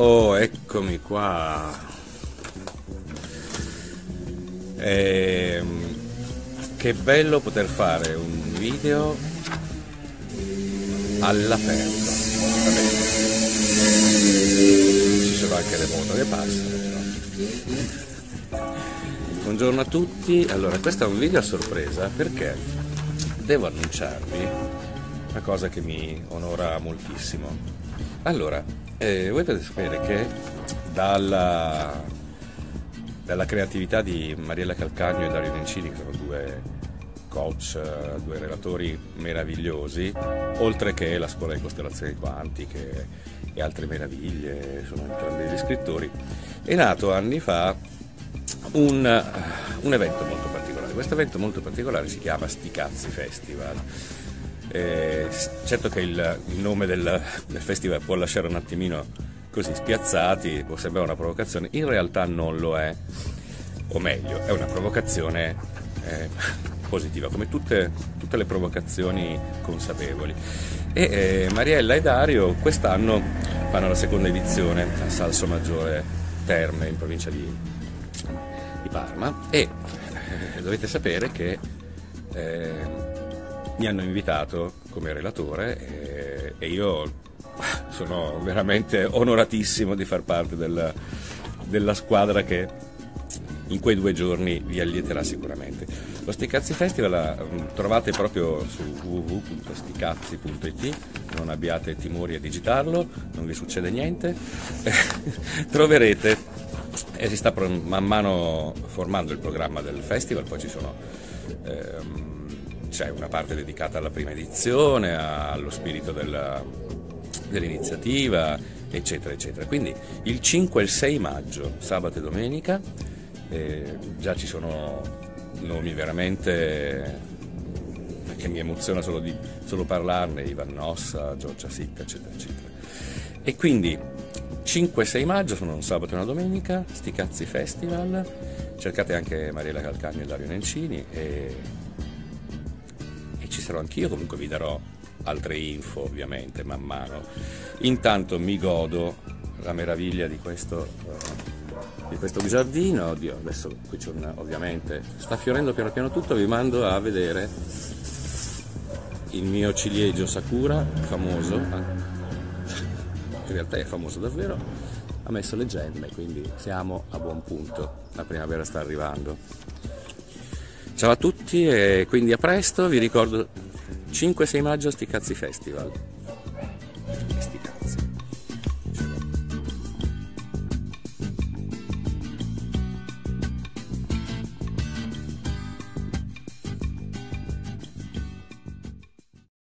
Oh, eccomi qua. Ehm, che bello poter fare un video all'aperto. Ci sono anche le moto che passano. Buongiorno a tutti. Allora, questo è un video a sorpresa perché devo annunciarvi una cosa che mi onora moltissimo. Allora, eh, voi potete sapere che dalla, dalla, creatività di Mariella Calcagno e Dario Nencini, che sono due coach, due relatori meravigliosi, oltre che la scuola di costellazioni quantiche e altre meraviglie, sono entrambi degli scrittori, è nato anni fa un, un evento molto particolare. Questo evento molto particolare si chiama Sticazzi Festival eh, certo che il, il nome del, del, festival può lasciare un attimino così spiazzati, può sembrare una provocazione, in realtà non lo è, o meglio, è una provocazione eh, positiva, come tutte, tutte, le provocazioni consapevoli. E eh, Mariella e Dario quest'anno fanno la seconda edizione a Salso Maggiore Terme in provincia di, di Parma e eh, dovete sapere che eh, mi hanno invitato come relatore e, e io sono veramente onoratissimo di far parte del, della squadra che in quei due giorni vi allieterà sicuramente. Lo Sticazzi Festival mm, trovate proprio su www.sticazzi.it, non abbiate timori a digitarlo, non vi succede niente, troverete e si sta man mano formando il programma del festival, poi ci sono... Ehm, c'è una parte dedicata alla prima edizione, allo spirito della, dell'iniziativa, eccetera, eccetera. Quindi il 5 e il 6 maggio, sabato e domenica, eh, già ci sono nomi veramente che mi emoziona solo, di, solo parlarne, Ivan Nossa, Giorgia Sitta, eccetera, eccetera. E quindi 5 e 6 maggio sono un sabato e una domenica, sti cazzi festival, cercate anche Mariella Calcagno e Dario Nencini e sarò anch'io, comunque vi darò altre info ovviamente man mano. Intanto mi godo la meraviglia di questo, uh, di questo giardino, Oddio, adesso qui c'è una, ovviamente, sta fiorendo piano piano tutto, vi mando a vedere il mio ciliegio Sakura, famoso, in realtà è famoso davvero, ha messo le gemme, quindi siamo a buon punto, la primavera sta arrivando. Ciao a tutti e quindi a presto, vi ricordo 5-6 maggio sti cazzi festival. Sti